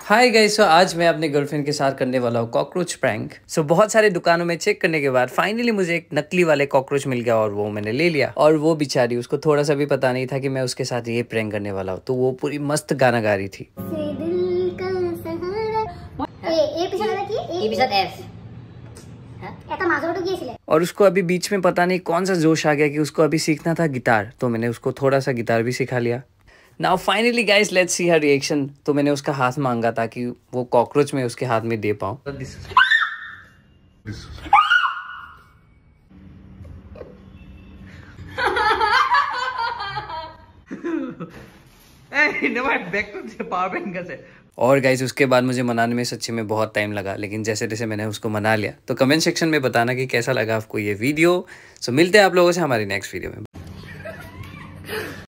Hi guys so आज मैं अपने गर्लफ्रेंड के साथ करने वाला हूँ कॉकरोच प्रैंक सो so, बहुत सारे दुकानों में चेक करने के बाद फाइनली मुझे एक नकली वाले कॉकरोच मिल गया और वो मैंने ले लिया। और वो बेचारी उसको थोड़ा सा भी पता नहीं था कि मैं उसके साथ ये प्रैंक करने वाला हूँ। तो वो पूरी मस्त गाना गा रही थी। और उसको अभी बीच में पता नहीं कौन सा जोश आ गया कि उसको अभी सीखना था गिटार। तो मैंने उसको थोड़ा सा गिटार भी सिखा लिया। Now finally guys let's see her reaction तो मैंने उसका हाथ मांगा ताकि वो कॉकरोच में उसके हाथ में दे पाऊँ। और गाइज़ उसके बाद मुझे मनाने में सच्ची में बहुत टाइम लगा लेकिन जैसे जैसे मैंने उसको मना लिया। तो कमेंट सेक्शन में बताना कि कैसा लगा आपको ये वीडियो सो मिलते हैं आप लोगों से हमारी नेक्स्ट वीडियो में।